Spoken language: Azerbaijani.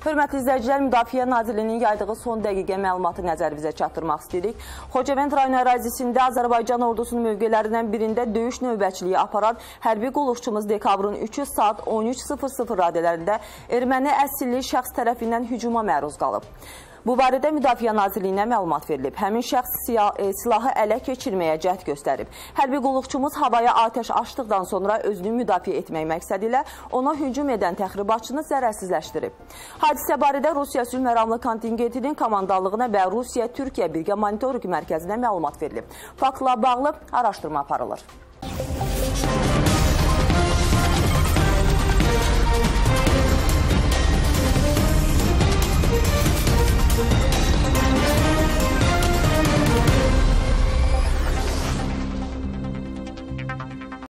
Hörmətli izləyicilər, Müdafiə Nazirliyinin yaydığı son dəqiqə məlumatı nəzərinizə çatdırmaq istəyirik. Xocavənd rayon ərazisində Azərbaycan ordusunun mövqələrindən birində döyüş növbəçiliyi aparan hərbi qulluqçumuz dekabrın 3 saat 13.00 radələrində erməni əsilli şəxs tərəfindən hücuma məruz qalıb. Bu barədə Müdafiə Nazirliyinə məlumat verilib. Həmin şəxs e, silahı ələ keçirməyə cəhd göstərib. Hərbi qulluqçumuz havaya atəş açdıqdan sonra özünü müdafiə etmək məqsədi ilə ona hücum edən təxribatçını zərərsizləşdirib. Hadisə barədə Rusiya sülh məramlı kontingentinin komandalığına və Rusiya-Türkiyə birgə monitorinq mərkəzinə məlumat verilib. Faktla bağlı araşdırma aparılır.